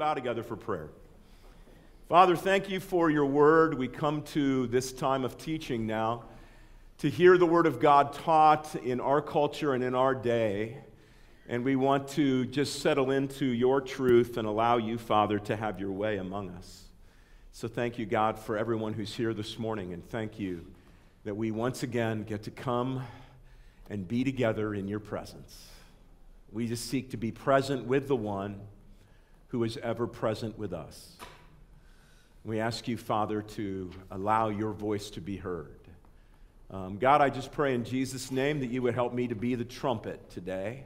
bow together for prayer? Father, thank you for your word. We come to this time of teaching now to hear the word of God taught in our culture and in our day. And we want to just settle into your truth and allow you, Father, to have your way among us. So thank you, God, for everyone who's here this morning. And thank you that we once again get to come and be together in your presence. We just seek to be present with the one who is ever present with us. We ask you, Father, to allow your voice to be heard. Um, God, I just pray in Jesus' name that you would help me to be the trumpet today,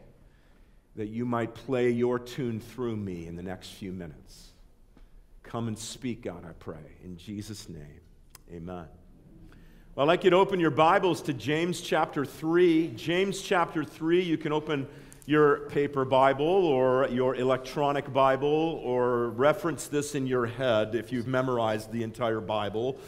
that you might play your tune through me in the next few minutes. Come and speak, God, I pray. In Jesus' name, amen. Well, I'd like you to open your Bibles to James chapter 3. James chapter 3, you can open your paper Bible or your electronic Bible or reference this in your head if you've memorized the entire Bible.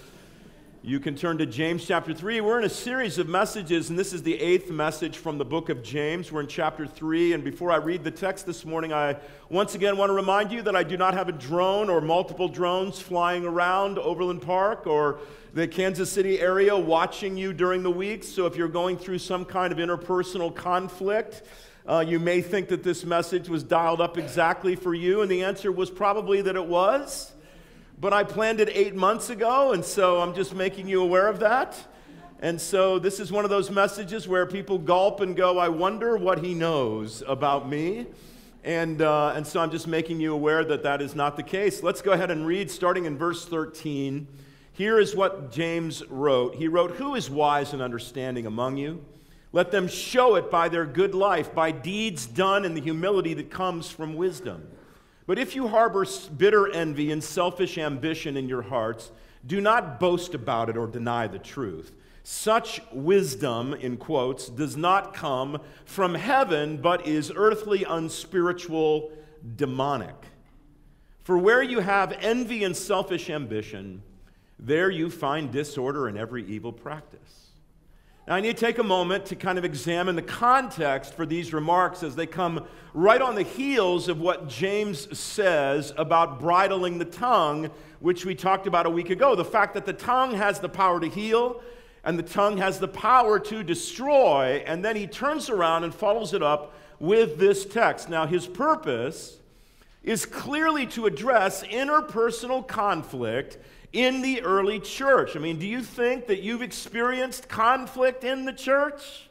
You can turn to James chapter 3. We're in a series of messages, and this is the eighth message from the book of James. We're in chapter 3. And before I read the text this morning, I once again want to remind you that I do not have a drone or multiple drones flying around Overland Park or the Kansas City area watching you during the week. So if you're going through some kind of interpersonal conflict, uh, you may think that this message was dialed up exactly for you, and the answer was probably that it was. But I planned it eight months ago, and so I'm just making you aware of that. And so this is one of those messages where people gulp and go, I wonder what he knows about me. And, uh, and so I'm just making you aware that that is not the case. Let's go ahead and read, starting in verse 13. Here is what James wrote He wrote, Who is wise and understanding among you? Let them show it by their good life, by deeds done in the humility that comes from wisdom. But if you harbor bitter envy and selfish ambition in your hearts, do not boast about it or deny the truth. Such wisdom, in quotes, does not come from heaven, but is earthly, unspiritual, demonic. For where you have envy and selfish ambition, there you find disorder and every evil practice. Now, I need to take a moment to kind of examine the context for these remarks as they come right on the heels of what James says about bridling the tongue, which we talked about a week ago. The fact that the tongue has the power to heal and the tongue has the power to destroy. And then he turns around and follows it up with this text. Now, his purpose is clearly to address interpersonal conflict in the early church. I mean, do you think that you've experienced conflict in the church?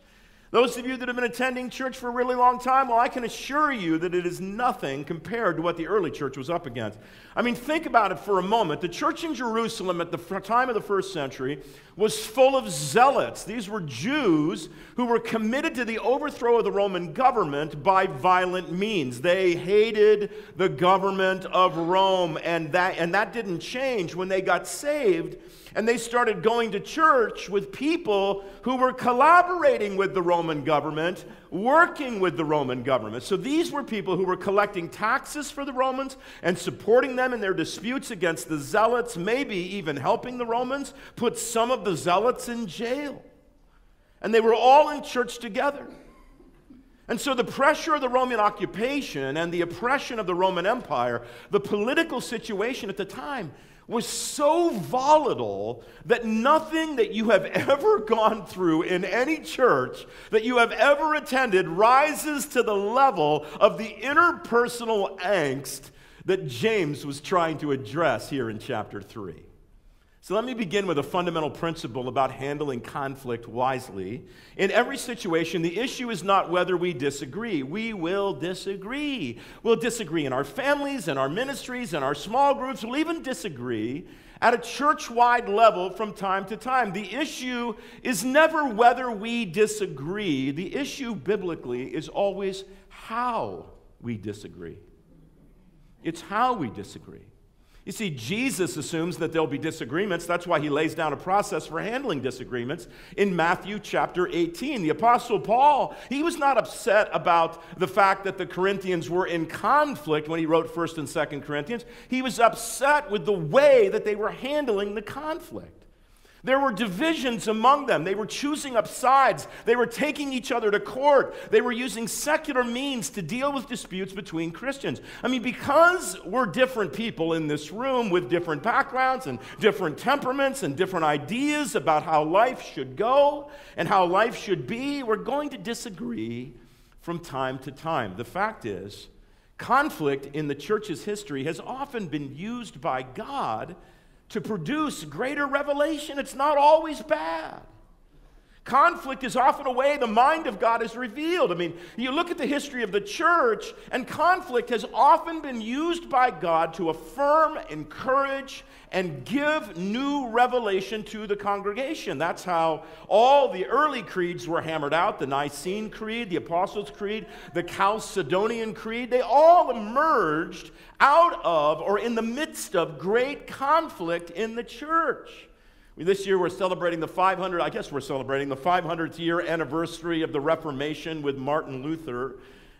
Those of you that have been attending church for a really long time, well, I can assure you that it is nothing compared to what the early church was up against. I mean, think about it for a moment. The church in Jerusalem at the time of the first century was full of zealots. These were Jews who were committed to the overthrow of the Roman government by violent means. They hated the government of Rome, and that, and that didn't change when they got saved and they started going to church with people who were collaborating with the Roman government, working with the Roman government. So these were people who were collecting taxes for the Romans and supporting them in their disputes against the zealots, maybe even helping the Romans put some of the zealots in jail. And they were all in church together. And so, the pressure of the Roman occupation and the oppression of the Roman Empire, the political situation at the time, was so volatile that nothing that you have ever gone through in any church that you have ever attended rises to the level of the interpersonal angst that James was trying to address here in chapter 3. So let me begin with a fundamental principle about handling conflict wisely. In every situation, the issue is not whether we disagree. We will disagree. We'll disagree in our families, in our ministries, in our small groups. We'll even disagree at a church wide level from time to time. The issue is never whether we disagree, the issue biblically is always how we disagree. It's how we disagree. You see, Jesus assumes that there'll be disagreements. That's why he lays down a process for handling disagreements in Matthew chapter 18. The Apostle Paul, he was not upset about the fact that the Corinthians were in conflict when he wrote 1st and 2nd Corinthians. He was upset with the way that they were handling the conflict. There were divisions among them. They were choosing up sides. They were taking each other to court. They were using secular means to deal with disputes between Christians. I mean, because we're different people in this room with different backgrounds and different temperaments and different ideas about how life should go and how life should be, we're going to disagree from time to time. The fact is, conflict in the church's history has often been used by God to produce greater revelation. It's not always bad. Conflict is often a way the mind of God is revealed. I mean, you look at the history of the church, and conflict has often been used by God to affirm, encourage, and give new revelation to the congregation. That's how all the early creeds were hammered out the Nicene Creed, the Apostles' Creed, the Chalcedonian Creed. They all emerged out of or in the midst of great conflict in the church. This year we're celebrating the 500, I guess we're celebrating the 500th year anniversary of the Reformation with Martin Luther.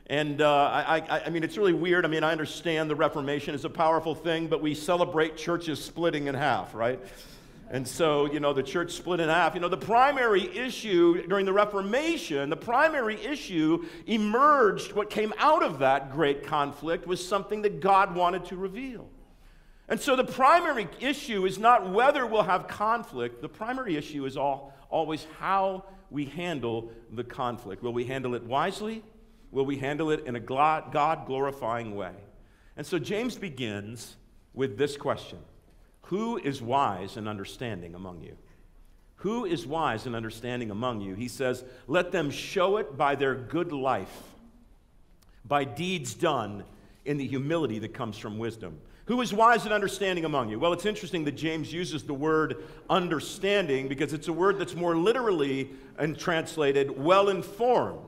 And uh, I, I, I, mean, it's really weird. I mean, I understand the Reformation is a powerful thing, but we celebrate churches splitting in half, right? And so, you know, the church split in half. You know, the primary issue during the Reformation, the primary issue emerged, what came out of that great conflict was something that God wanted to reveal. And so the primary issue is not whether we'll have conflict, the primary issue is all, always how we handle the conflict. Will we handle it wisely? Will we handle it in a God glorifying way? And so James begins with this question Who is wise and understanding among you? Who is wise and understanding among you? He says, Let them show it by their good life, by deeds done in the humility that comes from wisdom. Who is wise and understanding among you? Well, it's interesting that James uses the word understanding because it's a word that's more literally and translated well informed.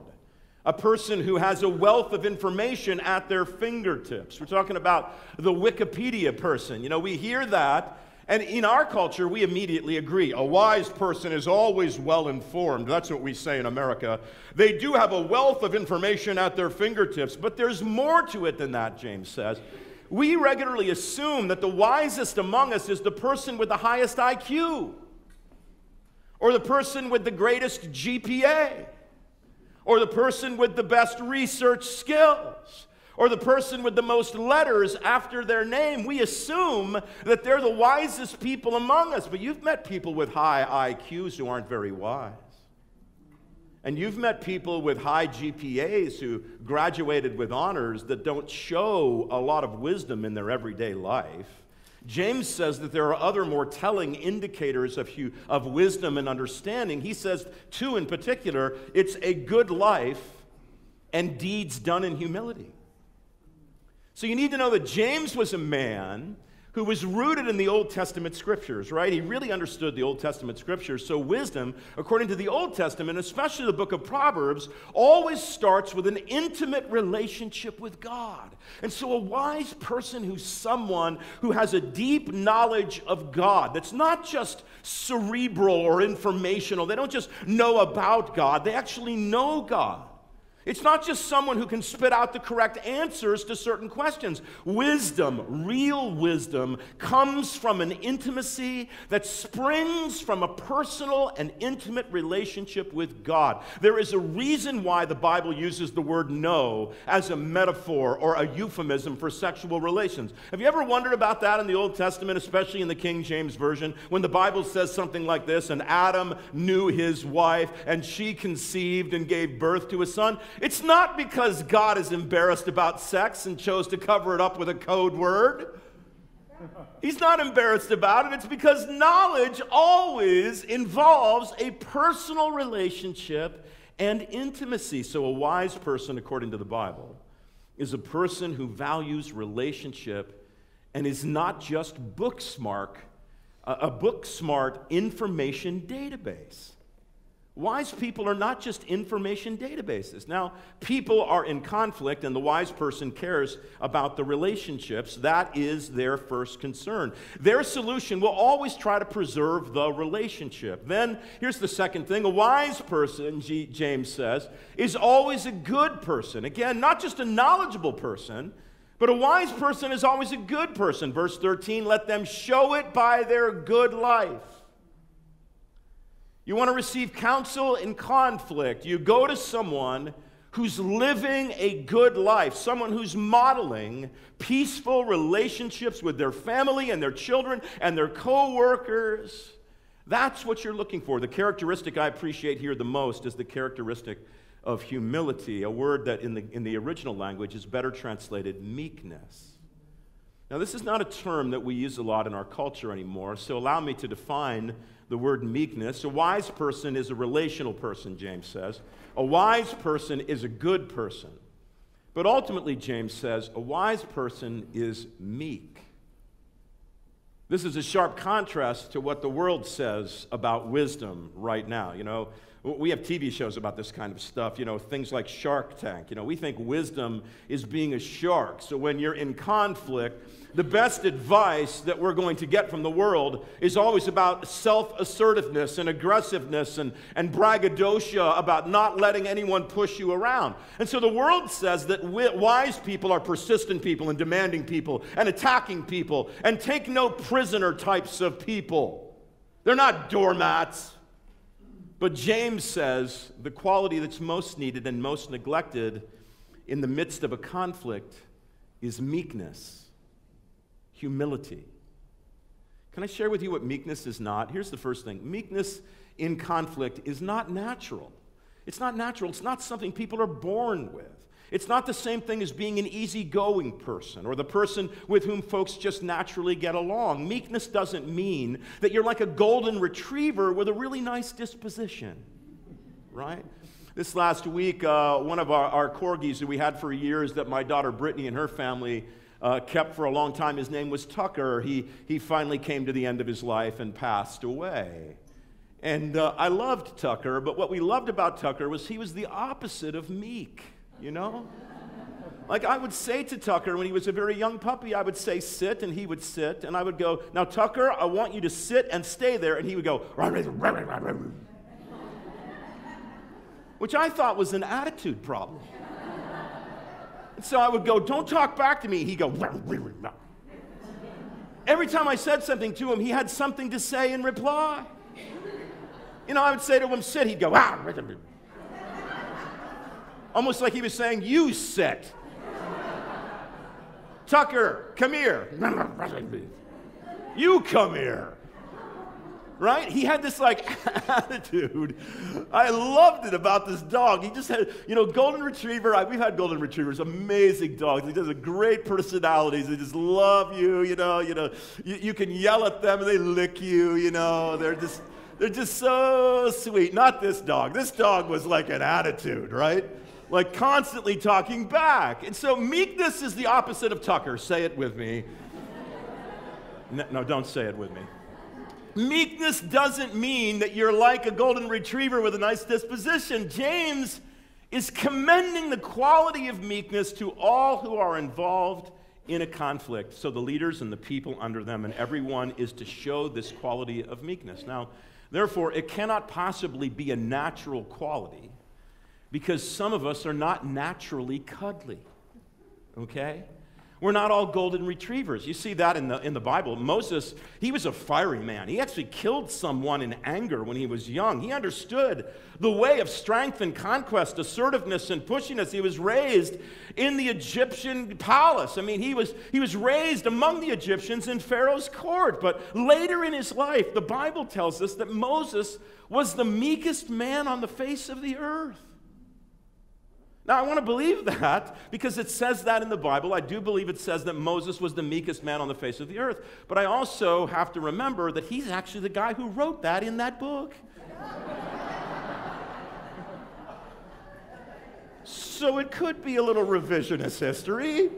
A person who has a wealth of information at their fingertips. We're talking about the Wikipedia person. You know, we hear that, and in our culture, we immediately agree. A wise person is always well informed. That's what we say in America. They do have a wealth of information at their fingertips, but there's more to it than that, James says we regularly assume that the wisest among us is the person with the highest IQ, or the person with the greatest GPA, or the person with the best research skills, or the person with the most letters after their name. We assume that they're the wisest people among us, but you've met people with high IQs who aren't very wise. And you've met people with high GPAs who graduated with honors that don't show a lot of wisdom in their everyday life. James says that there are other more telling indicators of, of wisdom and understanding. He says, two in particular, it's a good life and deeds done in humility. So you need to know that James was a man who was rooted in the Old Testament scriptures, right? He really understood the Old Testament scriptures. So, wisdom, according to the Old Testament, especially the book of Proverbs, always starts with an intimate relationship with God. And so, a wise person who's someone who has a deep knowledge of God, that's not just cerebral or informational, they don't just know about God, they actually know God. It's not just someone who can spit out the correct answers to certain questions. Wisdom, real wisdom, comes from an intimacy that springs from a personal and intimate relationship with God. There is a reason why the Bible uses the word know as a metaphor or a euphemism for sexual relations. Have you ever wondered about that in the Old Testament, especially in the King James Version, when the Bible says something like this and Adam knew his wife and she conceived and gave birth to a son? It's not because God is embarrassed about sex and chose to cover it up with a code word. He's not embarrassed about it. It's because knowledge always involves a personal relationship and intimacy. So, a wise person, according to the Bible, is a person who values relationship and is not just book smart, uh, a book smart information database. Wise people are not just information databases. Now, people are in conflict, and the wise person cares about the relationships. That is their first concern. Their solution will always try to preserve the relationship. Then, here's the second thing a wise person, G- James says, is always a good person. Again, not just a knowledgeable person, but a wise person is always a good person. Verse 13 let them show it by their good life. You want to receive counsel in conflict. You go to someone who's living a good life, someone who's modeling peaceful relationships with their family and their children and their co workers. That's what you're looking for. The characteristic I appreciate here the most is the characteristic of humility, a word that in the, in the original language is better translated meekness. Now, this is not a term that we use a lot in our culture anymore, so allow me to define the word meekness. A wise person is a relational person, James says. A wise person is a good person. But ultimately, James says, a wise person is meek. This is a sharp contrast to what the world says about wisdom right now. You know, we have TV shows about this kind of stuff, you know, things like Shark Tank. You know, we think wisdom is being a shark. So when you're in conflict, the best advice that we're going to get from the world is always about self assertiveness and aggressiveness and, and braggadocio about not letting anyone push you around. And so the world says that wise people are persistent people and demanding people and attacking people and take no prisoner types of people. They're not doormats. But James says the quality that's most needed and most neglected in the midst of a conflict is meekness, humility. Can I share with you what meekness is not? Here's the first thing meekness in conflict is not natural. It's not natural, it's not something people are born with. It's not the same thing as being an easygoing person or the person with whom folks just naturally get along. Meekness doesn't mean that you're like a golden retriever with a really nice disposition, right? This last week, uh, one of our, our, corgis that we had for years that my daughter Brittany and her family uh, kept for a long time, his name was Tucker. He, he finally came to the end of his life and passed away. And uh, I loved Tucker, but what we loved about Tucker was he was the opposite of meek you know? Like I would say to Tucker when he was a very young puppy, I would say, sit, and he would sit, and I would go, now, Tucker, I want you to sit and stay there, and he would go, which I thought was an attitude problem. And so I would go, don't talk back to me. He'd go, every time I said something to him, he had something to say in reply. You know, I would say to him, sit, he'd go, ah almost like he was saying, You sit. Tucker, come here. you come here. Right? He had this like attitude. I loved it about this dog. He just had, you know, golden retriever. I, we've had golden retrievers, amazing dogs. He has a great personalities. They just love you. You know, you know, you, you can yell at them and they lick you. You know, they're just they're just so sweet. Not this dog. This dog was like an attitude, right? Like constantly talking back. And so meekness is the opposite of Tucker. Say it with me. No, no, don't say it with me. Meekness doesn't mean that you're like a golden retriever with a nice disposition. James is commending the quality of meekness to all who are involved in a conflict. So the leaders and the people under them and everyone is to show this quality of meekness. Now, therefore, it cannot possibly be a natural quality because some of us are not naturally cuddly. Okay? We're not all golden retrievers. You see that in the, in the Bible. Moses, he was a fiery man. He actually killed someone in anger when he was young. He understood the way of strength and conquest, assertiveness and pushiness. He was raised in the Egyptian palace. I mean, he was, he was raised among the Egyptians in Pharaoh's court. But later in his life, the Bible tells us that Moses was the meekest man on the face of the earth. Now, I want to believe that because it says that in the Bible. I do believe it says that Moses was the meekest man on the face of the earth. But I also have to remember that he's actually the guy who wrote that in that book. so it could be a little revisionist history,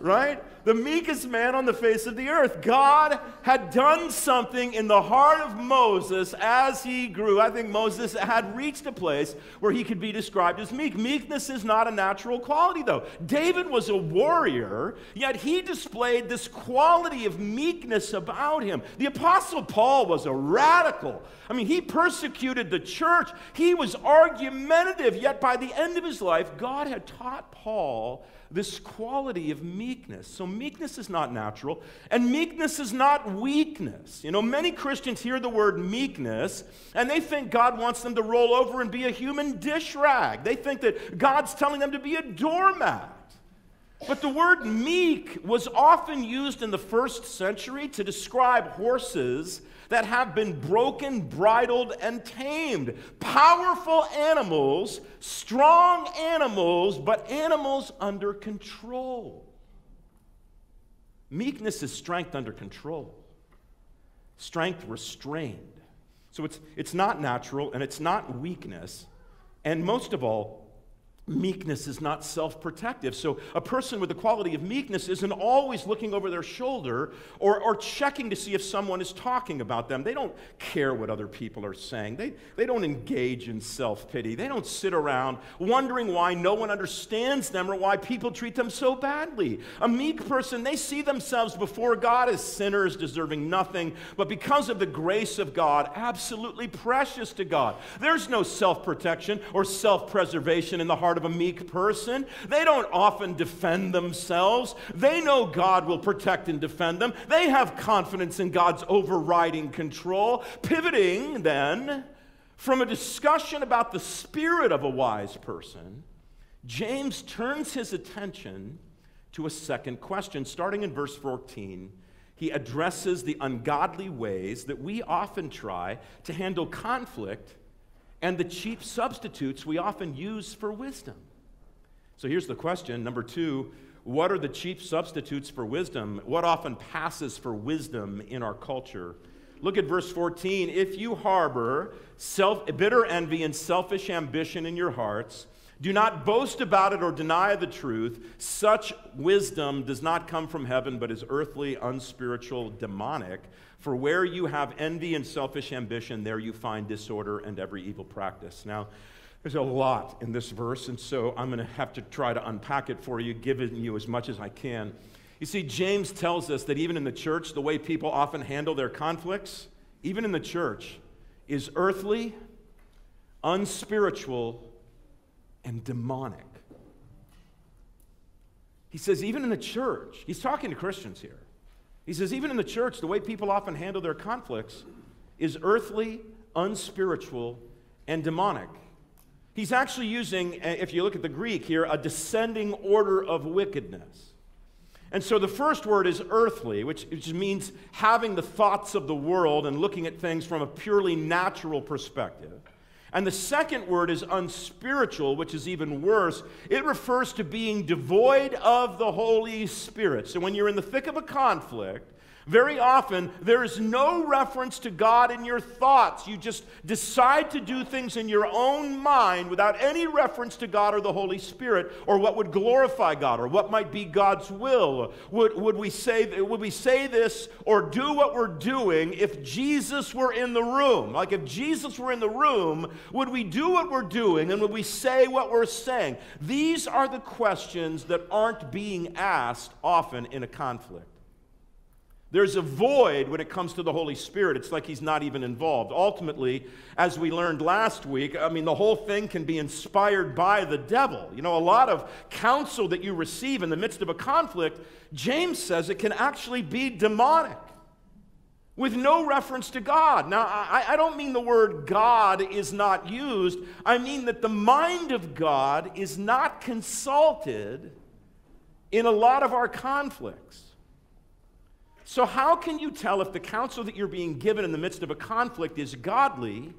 right? The meekest man on the face of the earth. God had done something in the heart of Moses as he grew. I think Moses had reached a place where he could be described as meek. Meekness is not a natural quality, though. David was a warrior, yet he displayed this quality of meekness about him. The Apostle Paul was a radical. I mean, he persecuted the church, he was argumentative, yet by the end of his life, God had taught Paul this quality of meekness. So, meekness is not natural, and meekness is not weakness. You know, many Christians hear the word meekness and they think God wants them to roll over and be a human dish rag. They think that God's telling them to be a doormat. But the word meek was often used in the first century to describe horses that have been broken, bridled, and tamed. Powerful animals, strong animals, but animals under control. Meekness is strength under control, strength restrained. So it's, it's not natural and it's not weakness. And most of all, Meekness is not self protective. So, a person with the quality of meekness isn't always looking over their shoulder or, or checking to see if someone is talking about them. They don't care what other people are saying. They, they don't engage in self pity. They don't sit around wondering why no one understands them or why people treat them so badly. A meek person, they see themselves before God as sinners deserving nothing, but because of the grace of God, absolutely precious to God. There's no self protection or self preservation in the heart of a meek person. They don't often defend themselves. They know God will protect and defend them. They have confidence in God's overriding control. Pivoting then from a discussion about the spirit of a wise person, James turns his attention to a second question. Starting in verse 14, he addresses the ungodly ways that we often try to handle conflict and the cheap substitutes we often use for wisdom. So here's the question. Number two, what are the cheap substitutes for wisdom? What often passes for wisdom in our culture? Look at verse 14. If you harbor self, bitter envy and selfish ambition in your hearts, do not boast about it or deny the truth. Such wisdom does not come from heaven, but is earthly, unspiritual, demonic. For where you have envy and selfish ambition, there you find disorder and every evil practice. Now, there's a lot in this verse, and so I'm going to have to try to unpack it for you, giving you as much as I can. You see, James tells us that even in the church, the way people often handle their conflicts, even in the church, is earthly, unspiritual, and demonic. He says, even in the church, he's talking to Christians here. He says, even in the church, the way people often handle their conflicts is earthly, unspiritual, and demonic. He's actually using, uh, if you look at the Greek here, a descending order of wickedness. And so the first word is earthly, which, which means having the thoughts of the world and looking at things from a purely natural perspective. And the second word is unspiritual, which is even worse. It refers to being devoid of the Holy Spirit. So when you're in the thick of a conflict, very often, there is no reference to God in your thoughts. You just decide to do things in your own mind without any reference to God or the Holy Spirit or what would glorify God or what might be God's will. Would, would, we, say, would we say this or do what we're doing if Jesus were in the room? Like if Jesus were in the room, would we do what we're doing and would we say what we're saying? These are the questions that aren't being asked often in a conflict. There's a void when it comes to the Holy Spirit. It's like he's not even involved. Ultimately, as we learned last week, I mean, the whole thing can be inspired by the devil. You know, a lot of counsel that you receive in the midst of a conflict, James says it can actually be demonic with no reference to God. Now, I, I, don't mean the word God is not used, I mean that the mind of God is not consulted in a lot of our conflicts. So, how can you tell if the counsel that you're being given in the midst of a conflict is godly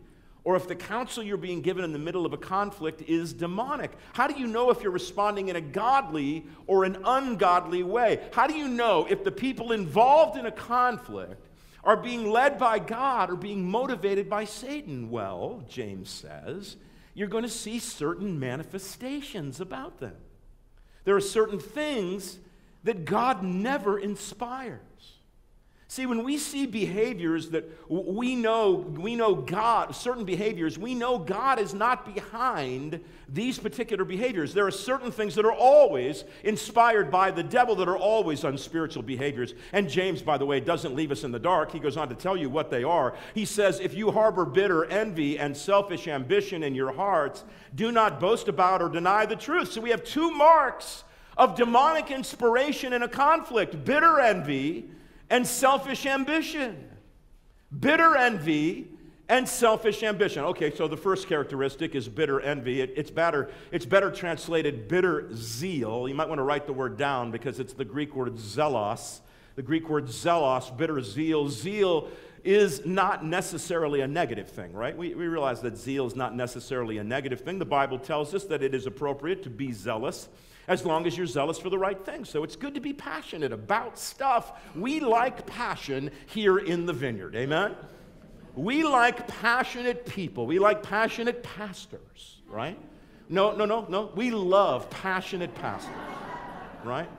or if the counsel you're being given in the middle of a conflict is demonic? How do you know if you're responding in a godly or an ungodly way? How do you know if the people involved in a conflict are being led by God or being motivated by Satan? Well, James says, you're going to see certain manifestations about them. There are certain things that God never inspires. See, when we see behaviors that we know, we know God, certain behaviors, we know God is not behind these particular behaviors. There are certain things that are always inspired by the devil that are always unspiritual behaviors. And James, by the way, doesn't leave us in the dark. He goes on to tell you what they are. He says, If you harbor bitter envy and selfish ambition in your hearts, do not boast about or deny the truth. So we have two marks of demonic inspiration in a conflict, bitter envy and selfish ambition. Bitter envy and selfish ambition. Okay, so the first characteristic is bitter envy. It, it's, better, it's better translated bitter zeal. You might want to write the word down because it's the Greek word zelos. The Greek word zelos, bitter zeal. Zeal is not necessarily a negative thing, right? We, we realize that zeal is not necessarily a negative thing. The Bible tells us that it is appropriate to be zealous as long as you're zealous for the right thing. So it's good to be passionate about stuff. We like passion here in the vineyard. Amen? We like passionate people. We like passionate pastors, right? No, no, no, no. We love passionate pastors, right?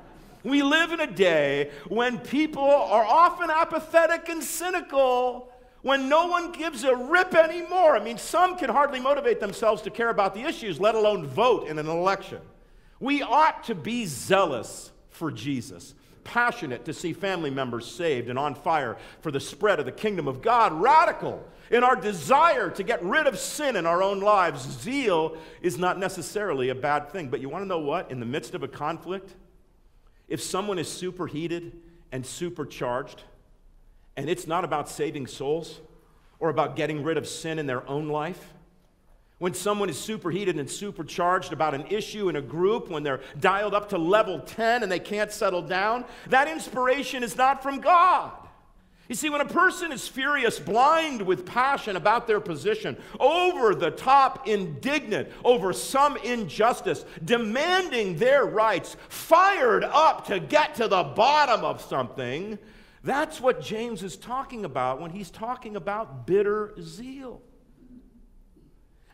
We live in a day when people are often apathetic and cynical, when no one gives a rip anymore. I mean, some can hardly motivate themselves to care about the issues, let alone vote in an election. We ought to be zealous for Jesus passionate to see family members saved and on fire for the spread of the kingdom of God, radical in our desire to get rid of sin in our own lives. Zeal is not necessarily a bad thing, but you want to know what? In the midst of a conflict, if someone is superheated and supercharged, and it's not about saving souls or about getting rid of sin in their own life, when someone is superheated and supercharged about an issue in a group, when they're dialed up to level 10 and they can't settle down, that inspiration is not from God. You see, when a person is furious, blind with passion about their position, over the top indignant over some injustice, demanding their rights, fired up to get to the bottom of something, that's what James is talking about when he's talking about bitter zeal.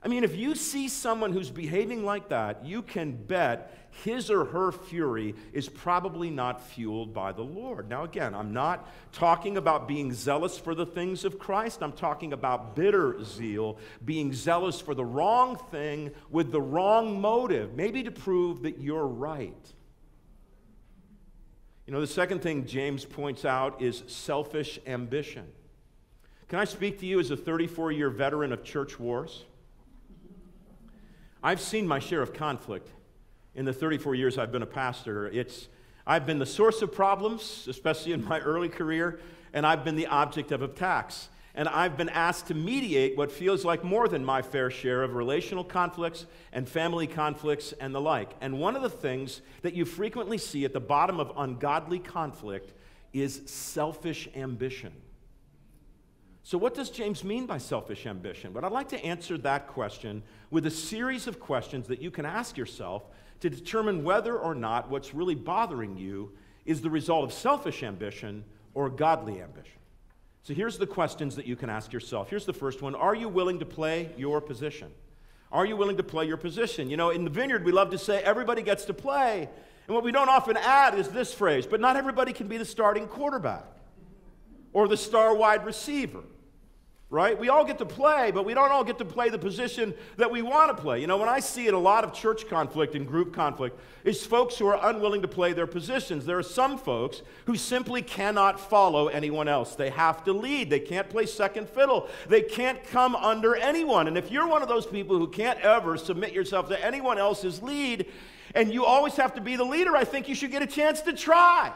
I mean, if you see someone who's behaving like that, you can bet his or her fury is probably not fueled by the Lord. Now, again, I'm not talking about being zealous for the things of Christ. I'm talking about bitter zeal, being zealous for the wrong thing with the wrong motive, maybe to prove that you're right. You know, the second thing James points out is selfish ambition. Can I speak to you as a 34 year veteran of church wars? I've seen my share of conflict in the 34 years I've been a pastor. It's, I've been the source of problems, especially in my early career, and I've been the object of attacks. And I've been asked to mediate what feels like more than my fair share of relational conflicts and family conflicts and the like. And one of the things that you frequently see at the bottom of ungodly conflict is selfish ambition. So, what does James mean by selfish ambition? But I'd like to answer that question with a series of questions that you can ask yourself to determine whether or not what's really bothering you is the result of selfish ambition or godly ambition. So, here's the questions that you can ask yourself. Here's the first one Are you willing to play your position? Are you willing to play your position? You know, in the vineyard, we love to say everybody gets to play. And what we don't often add is this phrase, but not everybody can be the starting quarterback or the star wide receiver right? We all get to play, but we don't all get to play the position that we want to play. You know, when I see in a lot of church conflict and group conflict, is folks who are unwilling to play their positions. There are some folks who simply cannot follow anyone else. They have to lead. They can't play second fiddle. They can't come under anyone. And if you're one of those people who can't ever submit yourself to anyone else's lead, and you always have to be the leader, I think you should get a chance to try.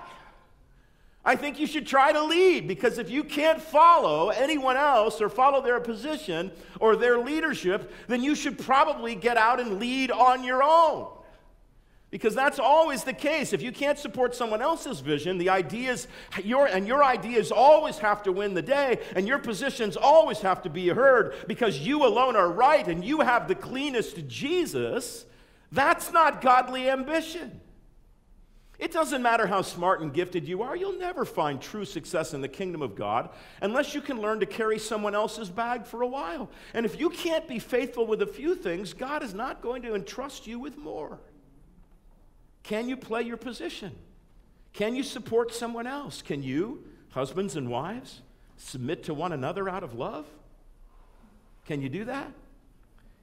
I think you should try to lead because if you can't follow anyone else or follow their position or their leadership, then you should probably get out and lead on your own. Because that's always the case. If you can't support someone else's vision, the ideas, your, and your ideas always have to win the day, and your positions always have to be heard because you alone are right and you have the cleanest Jesus, that's not godly ambition. It doesn't matter how smart and gifted you are, you'll never find true success in the kingdom of God unless you can learn to carry someone else's bag for a while. And if you can't be faithful with a few things, God is not going to entrust you with more. Can you play your position? Can you support someone else? Can you, husbands and wives, submit to one another out of love? Can you do that?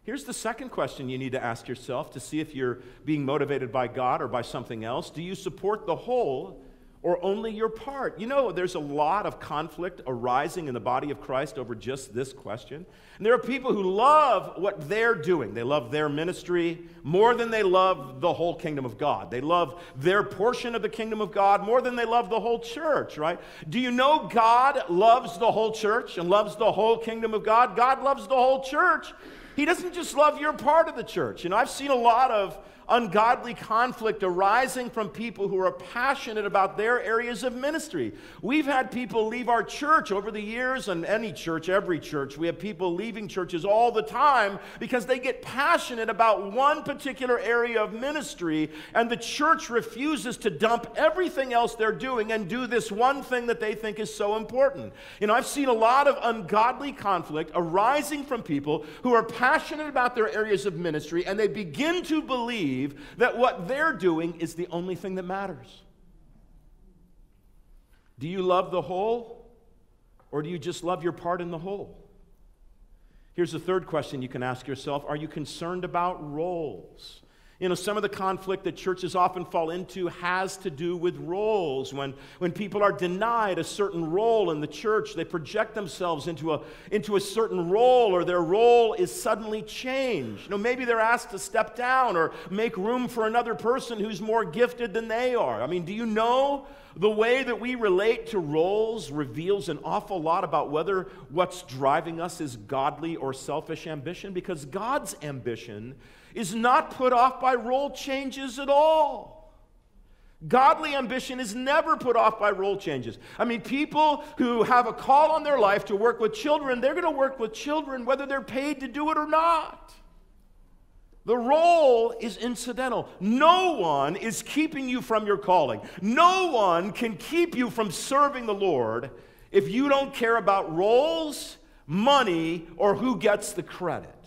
Here's the second question you need to ask yourself to see if you're being motivated by God or by something else. Do you support the whole or only your part? You know, there's a lot of conflict arising in the body of Christ over just this question. And there are people who love what they're doing. They love their ministry more than they love the whole kingdom of God. They love their portion of the kingdom of God more than they love the whole church, right? Do you know God loves the whole church and loves the whole kingdom of God? God loves the whole church. He doesn't just love your part of the church. You know, I've seen a lot of ungodly conflict arising from people who are passionate about their areas of ministry. We've had people leave our church over the years, and any church, every church, we have people leaving churches all the time because they get passionate about one particular area of ministry, and the church refuses to dump everything else they're doing and do this one thing that they think is so important. You know, I've seen a lot of ungodly conflict arising from people who are passionate about their areas of ministry, and they begin to believe believe that what they're doing is the only thing that matters. Do you love the whole, or do you just love your part in the whole? Here's the third question you can ask yourself Are you concerned about roles? You know, some of the conflict that churches often fall into has to do with roles. When, when people are denied a certain role in the church, they project themselves into a, into a certain role, or their role is suddenly changed. You know, maybe they're asked to step down or make room for another person who's more gifted than they are. I mean, do you know the way that we relate to roles reveals an awful lot about whether what's driving us is godly or selfish ambition? Because God's ambition is not put off by role changes at all. Godly ambition is never put off by role changes. I mean, people who have a call on their life to work with children, they're going to work with children whether they're paid to do it or not. The role is incidental. No one is keeping you from your calling. No one can keep you from serving the Lord if you don't care about roles, money, or who gets the credit.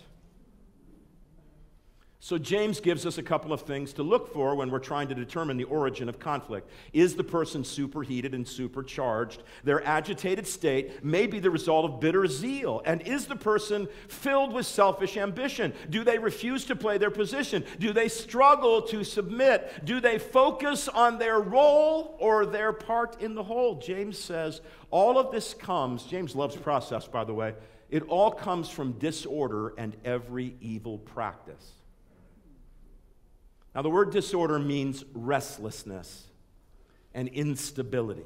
So, James gives us a couple of things to look for when we're trying to determine the origin of conflict. Is the person superheated and supercharged? Their agitated state may be the result of bitter zeal. And is the person filled with selfish ambition? Do they refuse to play their position? Do they struggle to submit? Do they focus on their role or their part in the whole? James says all of this comes, James loves process, by the way, it all comes from disorder and every evil practice. Now, the word disorder means restlessness and instability.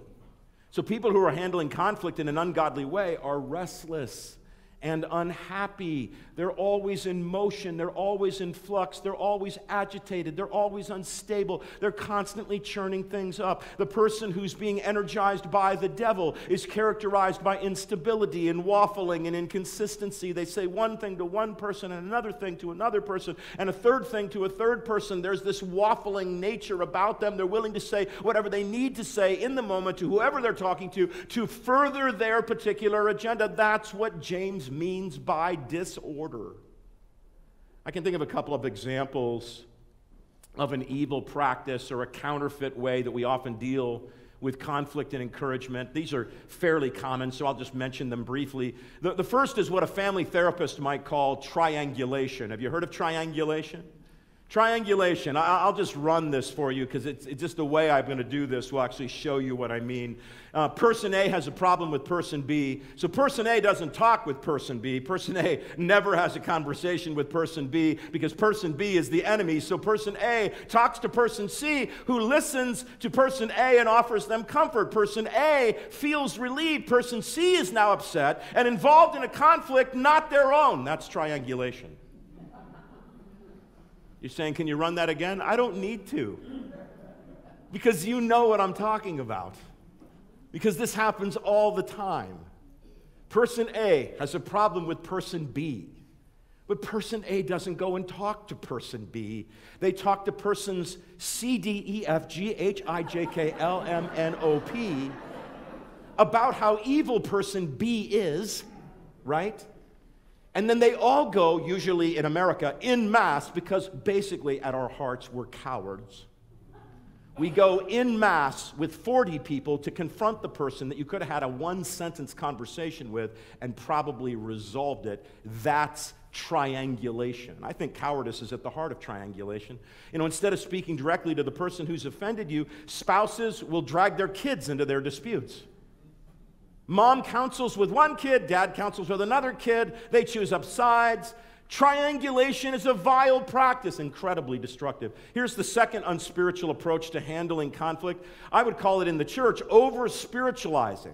So, people who are handling conflict in an ungodly way are restless and unhappy. They're always in motion. They're always in flux. They're always agitated. They're always unstable. They're constantly churning things up. The person who's being energized by the devil is characterized by instability and waffling and inconsistency. They say one thing to one person and another thing to another person and a third thing to a third person. There's this waffling nature about them. They're willing to say whatever they need to say in the moment to whoever they're talking to to further their particular agenda. That's what James means by disorder. I can think of a couple of examples of an evil practice or a counterfeit way that we often deal with conflict and encouragement. These are fairly common, so I'll just mention them briefly. The, the first is what a family therapist might call triangulation. Have you heard of triangulation? Triangulation, I'll just run this for you because it's, it's, just the way I'm going to do this will actually show you what I mean. Uh, person A has a problem with person B, so person A doesn't talk with person B. Person A never has a conversation with person B because person B is the enemy. So person A talks to person C, who listens to person A and offers them comfort. Person A feels relieved. Person C is now upset and involved in a conflict not their own. That's triangulation. You're saying, Can you run that again? I don't need to. Because you know what I'm talking about. Because this happens all the time. Person A has a problem with person B. But person A doesn't go and talk to person B. They talk to persons C, D, E, F, G, H, I, J, K, L, M, N, O, P about how evil person B is, right? And then they all go, usually in America, in mass, because basically at our hearts we're cowards. we go in mass with 40 people to confront the person that you could have had a one sentence conversation with and probably resolved it. That's triangulation. I think cowardice is at the heart of triangulation. You know, instead of speaking directly to the person who's offended you, spouses will drag their kids into their disputes. Mom counsels with one kid, dad counsels with another kid, they choose up sides. Triangulation is a vile practice, incredibly destructive. Here's the second unspiritual approach to handling conflict. I would call it in the church over spiritualizing.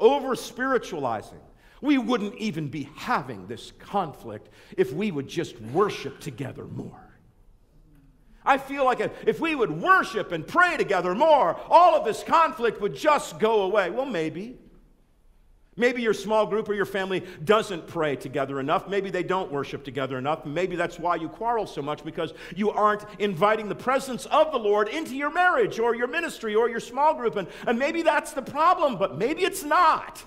Over spiritualizing. We wouldn't even be having this conflict if we would just worship together more. I feel like if we would worship and pray together more, all of this conflict would just go away. Well, maybe. Maybe your small group or your family doesn't pray together enough. Maybe they don't worship together enough. Maybe that's why you quarrel so much because you aren't inviting the presence of the Lord into your marriage or your ministry or your small group. And, and maybe that's the problem, but maybe it's not.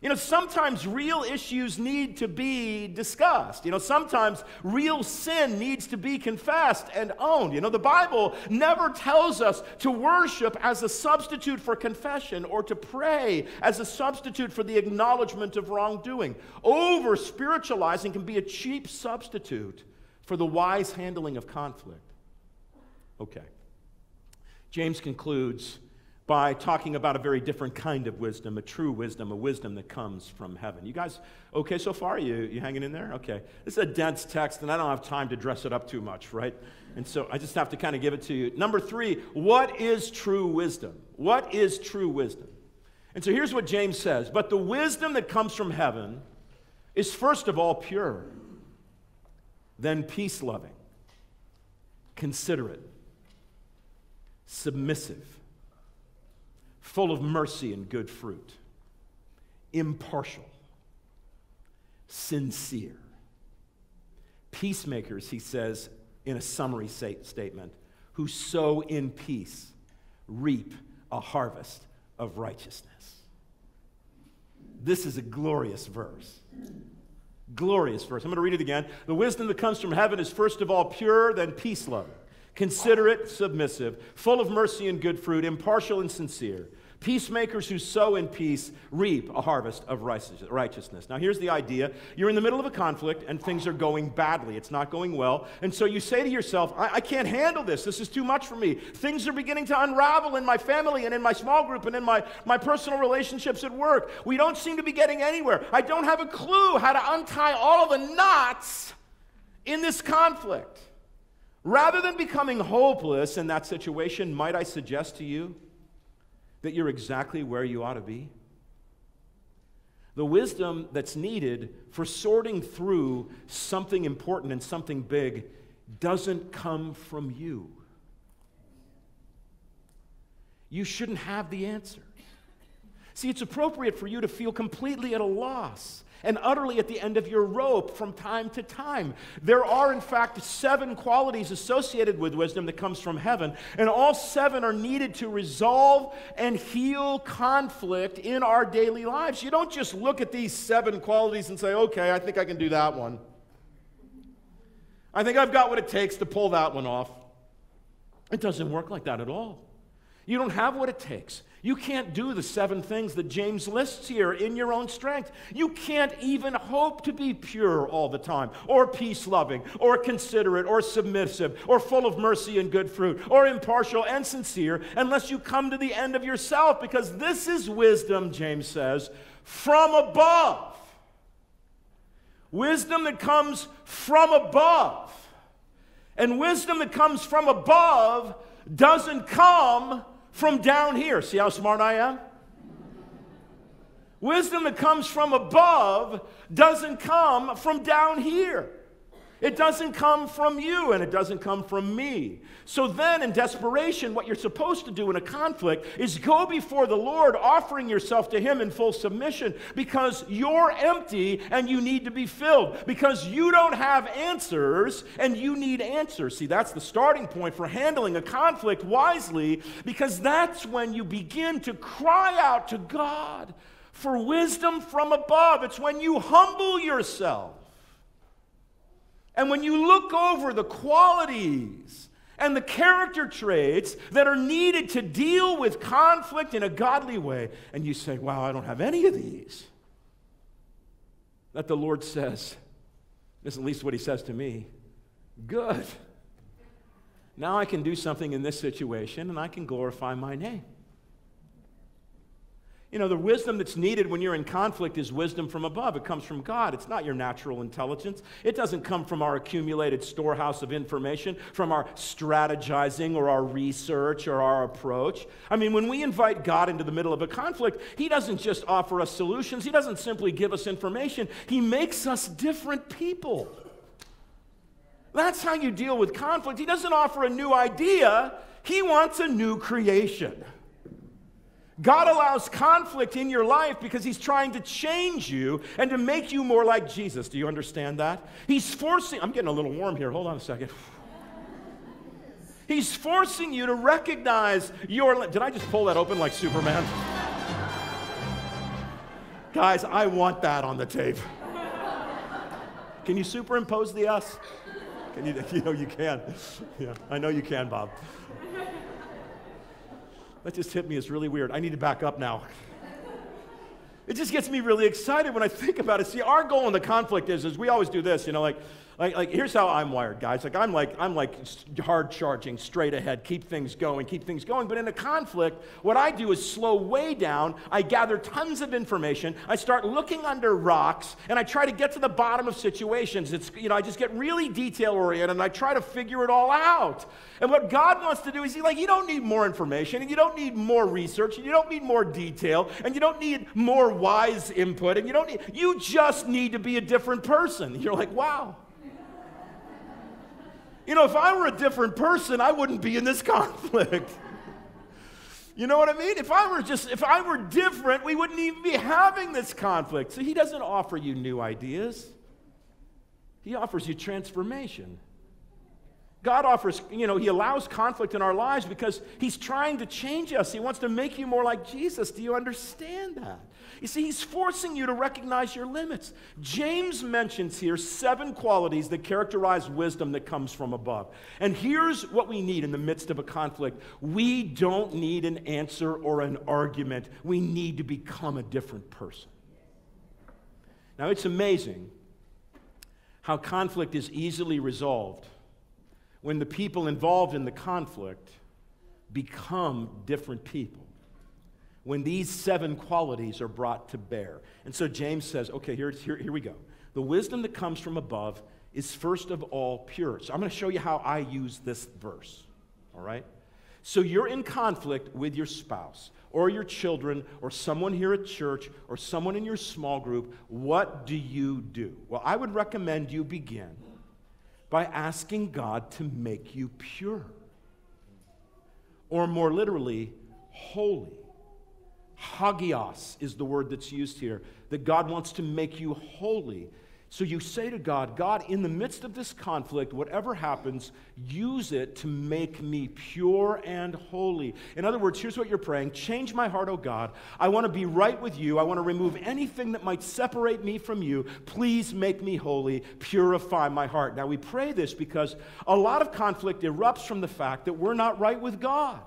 You know, sometimes real issues need to be discussed. You know, sometimes real sin needs to be confessed and owned. You know, the Bible never tells us to worship as a substitute for confession or to pray as a substitute for the acknowledgement of wrongdoing. Over spiritualizing can be a cheap substitute for the wise handling of conflict. Okay. James concludes by talking about a very different kind of wisdom, a true wisdom, a wisdom that comes from heaven. You guys okay so far? You, you hanging in there? Okay. This is a dense text, and I don't have time to dress it up too much, right? And so I just have to kind of give it to you. Number three, what is true wisdom? What is true wisdom? And so here's what James says But the wisdom that comes from heaven is first of all pure, then peace loving, considerate, submissive full of mercy and good fruit, impartial, sincere. Peacemakers, he says in a summary statement, who sow in peace reap a harvest of righteousness. This is a glorious verse. Glorious verse. I'm going to read it again. The wisdom that comes from heaven is first of all pure, then peace loving, considerate, submissive, full of mercy and good fruit, impartial and sincere. Peacemakers who sow in peace reap a harvest of righteousness. Now, here's the idea you're in the middle of a conflict and things are going badly. It's not going well. And so you say to yourself, I, I can't handle this. This is too much for me. Things are beginning to unravel in my family and in my small group and in my, my personal relationships at work. We don't seem to be getting anywhere. I don't have a clue how to untie all of the knots in this conflict. Rather than becoming hopeless in that situation, might I suggest to you? That you're exactly where you ought to be? The wisdom that's needed for sorting through something important and something big doesn't come from you. You shouldn't have the answer. See, it's appropriate for you to feel completely at a loss and utterly at the end of your rope from time to time. There are, in fact, seven qualities associated with wisdom that comes from heaven, and all seven are needed to resolve and heal conflict in our daily lives. You don't just look at these seven qualities and say, okay, I think I can do that one. I think I've got what it takes to pull that one off. It doesn't work like that at all. You don't have what it takes. You can't do the seven things that James lists here in your own strength. You can't even hope to be pure all the time, or peace loving, or considerate, or submissive, or full of mercy and good fruit, or impartial and sincere, unless you come to the end of yourself, because this is wisdom, James says, from above. Wisdom that comes from above. And wisdom that comes from above doesn't come from down here. See how smart I am? Wisdom that comes from above doesn't come from down here. It doesn't come from you and it doesn't come from me. So then, in desperation, what you're supposed to do in a conflict is go before the Lord, offering yourself to Him in full submission because you're empty and you need to be filled. Because you don't have answers and you need answers. See, that's the starting point for handling a conflict wisely because that's when you begin to cry out to God for wisdom from above. It's when you humble yourself and when you look over the qualities and the character traits that are needed to deal with conflict in a godly way. And you say, Wow, I don't have any of these. That the Lord says, this is at least what He says to me good. Now I can do something in this situation and I can glorify my name. You know, the wisdom that's needed when you're in conflict is wisdom from above. It comes from God. It's not your natural intelligence. It doesn't come from our accumulated storehouse of information, from our strategizing or our research or our approach. I mean, when we invite God into the middle of a conflict, He doesn't just offer us solutions, He doesn't simply give us information, He makes us different people. That's how you deal with conflict. He doesn't offer a new idea, He wants a new creation. God allows conflict in your life because He's trying to change you and to make you more like Jesus. Do you understand that? He's forcing, I'm getting a little warm here. Hold on a second. He's forcing you to recognize your. Did I just pull that open like Superman? Guys, I want that on the tape. Can you superimpose the S? Can you, you know you can. Yeah, I know you can, Bob. That just hit me as really weird. I need to back up now. It just gets me really excited when I think about it. See, our goal in the conflict is, is we always do this, you know, like like, like here's how I'm wired, guys. Like I'm like I'm like hard charging, straight ahead, keep things going, keep things going. But in a conflict, what I do is slow way down. I gather tons of information. I start looking under rocks, and I try to get to the bottom of situations. It's you know I just get really detail oriented, and I try to figure it all out. And what God wants to do is He like you don't need more information, and you don't need more research, and you don't need more detail, and you don't need more wise input, and you don't need. You just need to be a different person. You're like, wow. You know, if I were a different person, I wouldn't be in this conflict. You know what I mean? If I were just, if I were different, we wouldn't even be having this conflict. So he doesn't offer you new ideas, he offers you transformation. God offers, you know, He allows conflict in our lives because He's trying to change us. He wants to make you more like Jesus. Do you understand that? You see, He's forcing you to recognize your limits. James mentions here seven qualities that characterize wisdom that comes from above. And here's what we need in the midst of a conflict we don't need an answer or an argument, we need to become a different person. Now, it's amazing how conflict is easily resolved when the people involved in the conflict become different people. When these seven qualities are brought to bear. And so James says, okay, here, here, here we go. The wisdom that comes from above is first of all pure. So I'm going to show you how I use this verse. All right? So you're in conflict with your spouse or your children or someone here at church or someone in your small group. What do you do? Well, I would recommend you begin by asking God to make you pure. Or more literally, holy. Hagios is the word that's used here, that God wants to make you holy. So you say to God, God, in the midst of this conflict, whatever happens, use it to make me pure and holy. In other words, here's what you're praying Change my heart, O God. I want to be right with you. I want to remove anything that might separate me from you. Please make me holy. Purify my heart. Now, we pray this because a lot of conflict erupts from the fact that we're not right with God.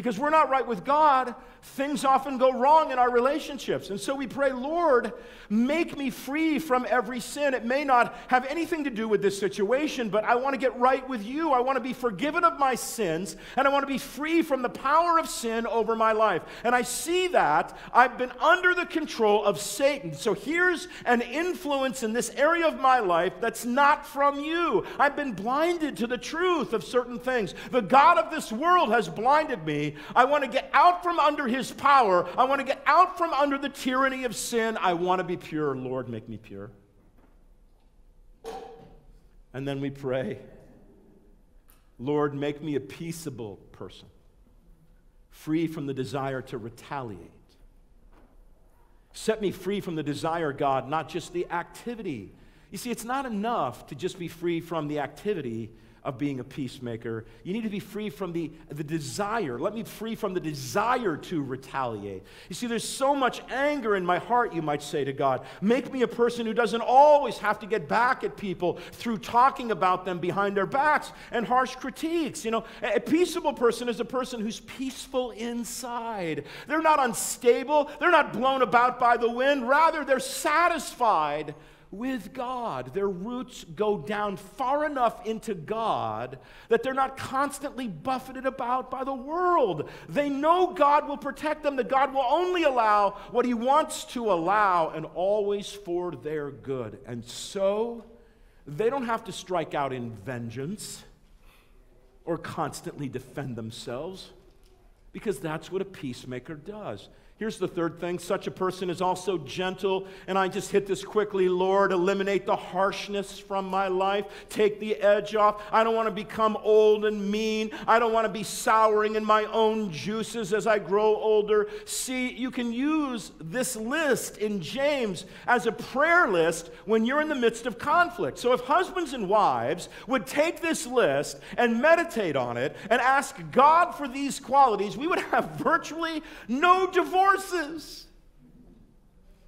Because we're not right with God, things often go wrong in our relationships. And so we pray, Lord, make me free from every sin. It may not have anything to do with this situation, but I want to get right with you. I want to be forgiven of my sins, and I want to be free from the power of sin over my life. And I see that I've been under the control of Satan. So here's an influence in this area of my life that's not from you. I've been blinded to the truth of certain things. The God of this world has blinded I want to get out from under his power. I want to get out from under the tyranny of sin. I want to be pure. Lord, make me pure. And then we pray, Lord, make me a peaceable person, free from the desire to retaliate. Set me free from the desire, God, not just the activity. You see, it's not enough to just be free from the activity of being a peacemaker. You need to be free from the, the desire. Let me free from the desire to retaliate. You see, there's so much anger in my heart, you might say to God. Make me a person who doesn't always have to get back at people through talking about them behind their backs and harsh critiques. You know, a peaceable person is a person who's peaceful inside. They're not unstable, they're not blown about by the wind. Rather, they're satisfied with God. Their roots go down far enough into God that they're not constantly buffeted about by the world. They know God will protect them, that God will only allow what He wants to allow and always for their good. And so they don't have to strike out in vengeance or constantly defend themselves because that's what a peacemaker does. Here's the third thing such a person is also gentle. And I just hit this quickly Lord, eliminate the harshness from my life, take the edge off. I don't want to become old and mean. I don't want to be souring in my own juices as I grow older. See, you can use this list in James as a prayer list when you're in the midst of conflict. So if husbands and wives would take this list and meditate on it and ask God for these qualities, we would have virtually no divorce divorces.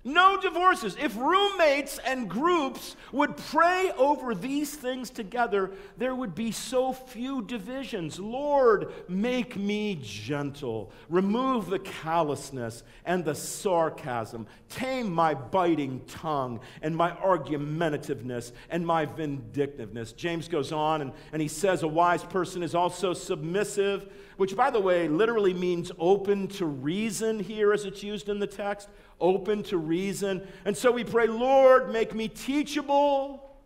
No divorces. If roommates and groups would pray over these things together, there would be so few divisions. Lord, make me gentle. Remove the callousness and the sarcasm. Tame my biting tongue and my argumentativeness and my vindictiveness. James goes on and, and he says, A wise person is also submissive which, by the way, literally means open to reason here as it's used in the text. Open to reason. And so we pray, Lord, make me teachable.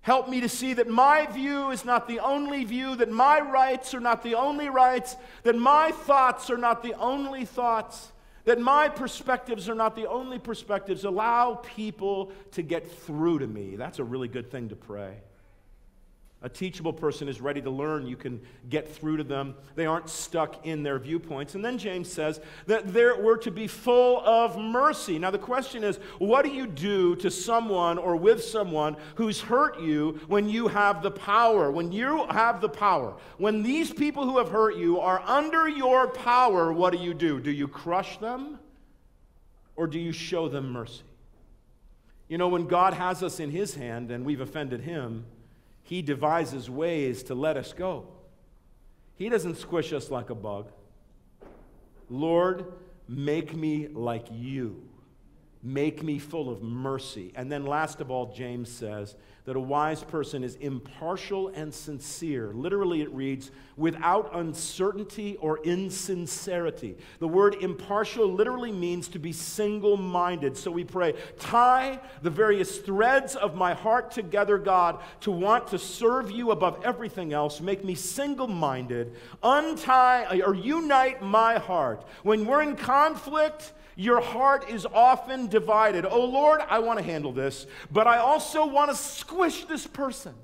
Help me to see that my view is not the only view, that my rights are not the only rights, that my thoughts are not the only thoughts, that my perspectives are not the only perspectives. Allow people to get through to me. That's a really good thing to pray. A teachable person is ready to learn. You can get through to them. They aren't stuck in their viewpoints. And then James says that there we're to be full of mercy. Now, the question is what do you do to someone or with someone who's hurt you when you have the power? When you have the power. When these people who have hurt you are under your power, what do you do? Do you crush them or do you show them mercy? You know, when God has us in His hand and we've offended Him, he devises ways to let us go. He doesn't squish us like a bug. Lord, make me like you. Make me full of mercy. And then, last of all, James says, that a wise person is impartial and sincere. Literally, it reads, without uncertainty or insincerity. The word impartial literally means to be single minded. So we pray, tie the various threads of my heart together, God, to want to serve you above everything else. Make me single minded. Untie or unite my heart. When we're in conflict, your heart is often divided. Oh Lord, I want to handle this, but I also want to squish this person.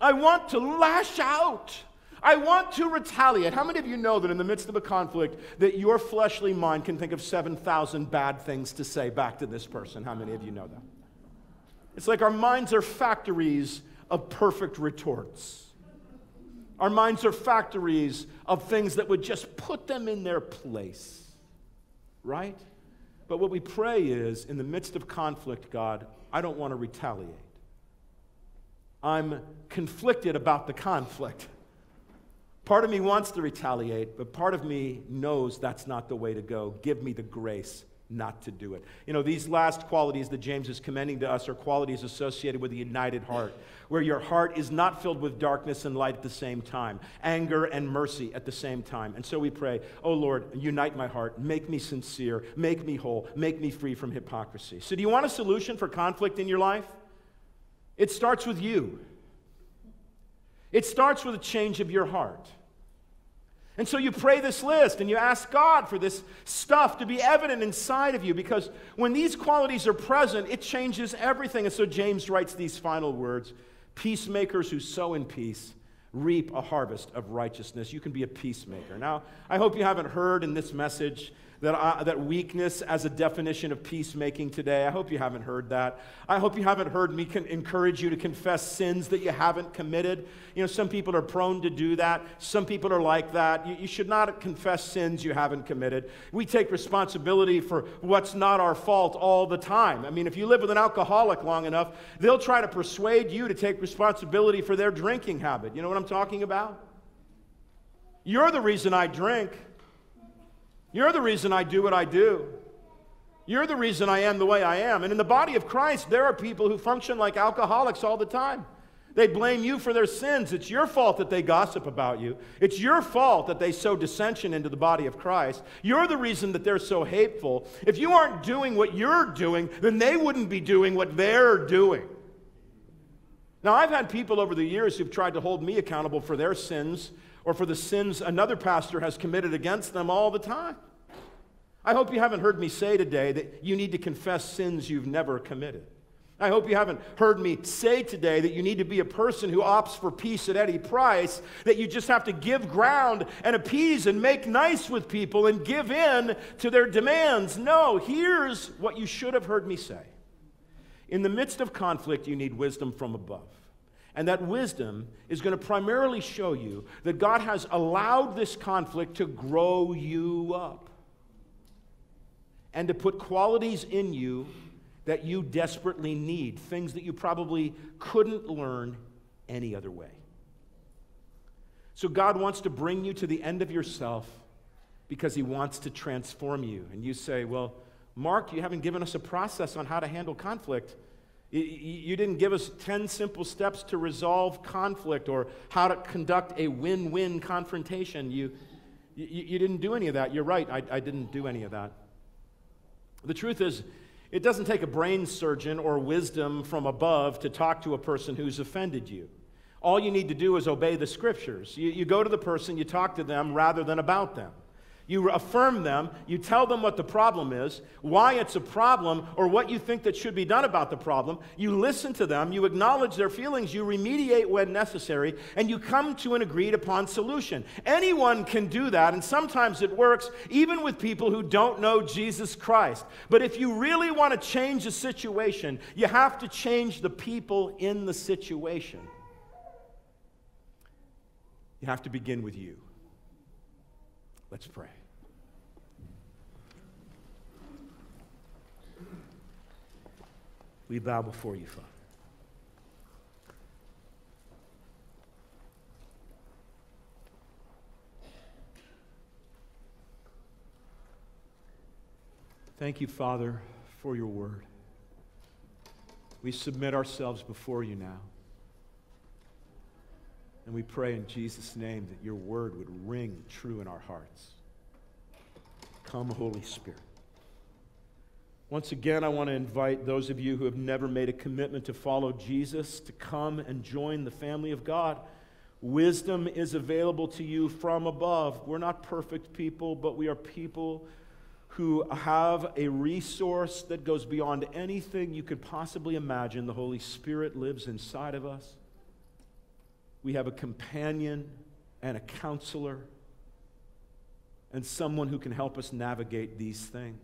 I want to lash out. I want to retaliate. How many of you know that in the midst of a conflict that your fleshly mind can think of 7,000 bad things to say back to this person? How many of you know that? It's like our minds are factories of perfect retorts. Our minds are factories of things that would just put them in their place right? But what we pray is in the midst of conflict, God, I don't want to retaliate. I'm conflicted about the conflict. Part of me wants to retaliate, but part of me knows that's not the way to go. Give me the grace not to do it. You know, these last qualities that James is commending to us are qualities associated with a united heart, where your heart is not filled with darkness and light at the same time, anger and mercy at the same time. And so we pray, oh Lord, unite my heart, make me sincere, make me whole, make me free from hypocrisy. So, do you want a solution for conflict in your life? It starts with you. It starts with a change of your heart. And so you pray this list and you ask God for this stuff to be evident inside of you because when these qualities are present, it changes everything. And so James writes these final words Peacemakers who sow in peace reap a harvest of righteousness. You can be a peacemaker. Now, I hope you haven't heard in this message that, I, that weakness as a definition of peacemaking today. I hope you haven't heard that. I hope you haven't heard me encourage you to confess sins that you haven't committed. You know, some people are prone to do that. Some people are like that. You, you should not confess sins you haven't committed. We take responsibility for what's not our fault all the time. I mean, if you live with an alcoholic long enough, they'll try to persuade you to take responsibility for their drinking habit. You know what I'm talking about? You're the reason I drink. You're the reason I do what I do. You're the reason I am the way I am. And in the body of Christ, there are people who function like alcoholics all the time. They blame you for their sins. It's your fault that they gossip about you. It's your fault that they sow dissension into the body of Christ. You're the reason that they're so hateful. If you aren't doing what you're doing, then they wouldn't be doing what they're doing. Now, I've had people over the years who've tried to hold me accountable for their sins or for the sins another pastor has committed against them all the time. I hope you haven't heard me say today that you need to confess sins you've never committed. I hope you haven't heard me say today that you need to be a person who opts for peace at any price, that you just have to give ground and appease and make nice with people and give in to their demands. No, here's what you should have heard me say. In the midst of conflict, you need wisdom from above. And that wisdom is going to primarily show you that God has allowed this conflict to grow you up and to put qualities in you that you desperately need, things that you probably couldn't learn any other way. So, God wants to bring you to the end of yourself because He wants to transform you. And you say, Well, Mark, you haven't given us a process on how to handle conflict. You didn't give us 10 simple steps to resolve conflict or how to conduct a win win confrontation. You, you, you, didn't do any of that. You're right, I, I didn't do any of that. The truth is, it doesn't take a brain surgeon or wisdom from above to talk to a person who's offended you. All you need to do is obey the scriptures. You, you go to the person, you talk to them rather than about them. You affirm them, you tell them what the problem is, why it's a problem, or what you think that should be done about the problem. You listen to them, you acknowledge their feelings, you remediate when necessary, and you come to an agreed upon solution. Anyone can do that, and sometimes it works even with people who don't know Jesus Christ. But if you really want to change a situation, you have to change the people in the situation. You have to begin with you. Let's pray. We bow before you, Father. Thank you, Father, for your word. We submit ourselves before you now. And we pray in Jesus' name that your word would ring true in our hearts. Come, Holy Spirit. Once again, I want to invite those of you who have never made a commitment to follow Jesus to come and join the family of God. Wisdom is available to you from above. We're not perfect people, but we are people who have a resource that goes beyond anything you could possibly imagine. The Holy Spirit lives inside of us. We have a companion and a counselor and someone who can help us navigate these things.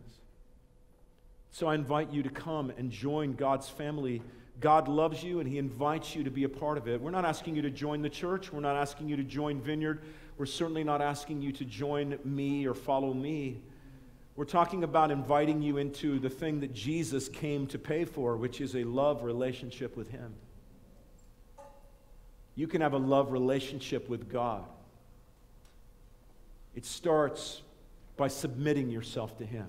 So I invite you to come and join God's family. God loves you and He invites you to be a part of it. We're not asking you to join the church, we're not asking you to join Vineyard, we're certainly not asking you to join me or follow me. We're talking about inviting you into the thing that Jesus came to pay for, which is a love relationship with Him. You can have a love relationship with God. It starts by submitting yourself to Him.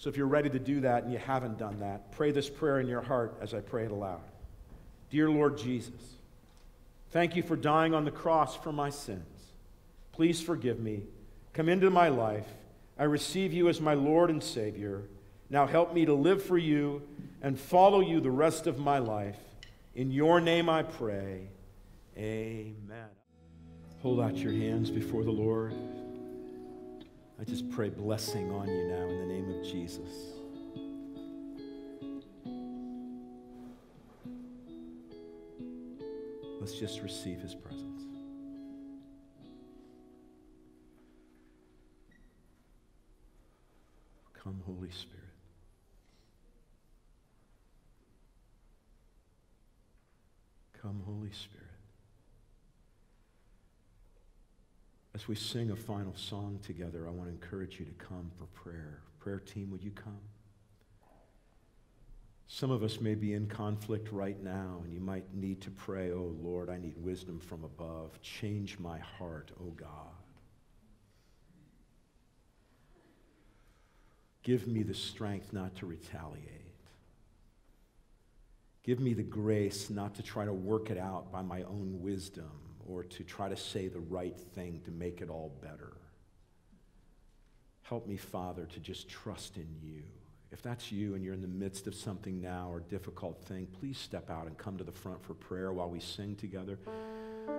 So if you're ready to do that and you haven't done that, pray this prayer in your heart as I pray it aloud. Dear Lord Jesus, thank you for dying on the cross for my sins. Please forgive me. Come into my life. I receive you as my Lord and Savior. Now help me to live for you and follow you the rest of my life. In your name I pray. Amen. Hold out your hands before the Lord. I just pray blessing on you now in the name of Jesus. Let's just receive his presence. Come, Holy Spirit. Come, Holy Spirit. As we sing a final song together, I want to encourage you to come for prayer. Prayer team, would you come? Some of us may be in conflict right now, and you might need to pray, Oh Lord, I need wisdom from above. Change my heart, oh God. Give me the strength not to retaliate. Give me the grace not to try to work it out by my own wisdom or to try to say the right thing to make it all better. Help me, Father, to just trust in you. If that's you and you're in the midst of something now or difficult thing, please step out and come to the front for prayer while we sing together.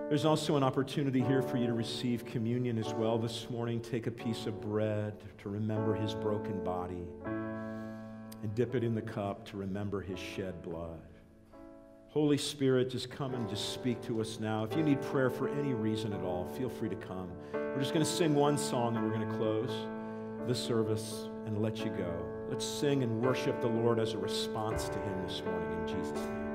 There's also an opportunity here for you to receive communion as well this morning. Take a piece of bread to remember his broken body and dip it in the cup to remember his shed blood. Holy Spirit, just come and just speak to us now. If you need prayer for any reason at all, feel free to come. We're just going to sing one song and we're going to close the service and let you go. Let's sing and worship the Lord as a response to him this morning in Jesus' name.